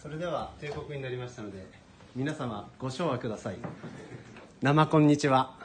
それでは定刻になりましたので皆様ご唱和ください。生こんにちは。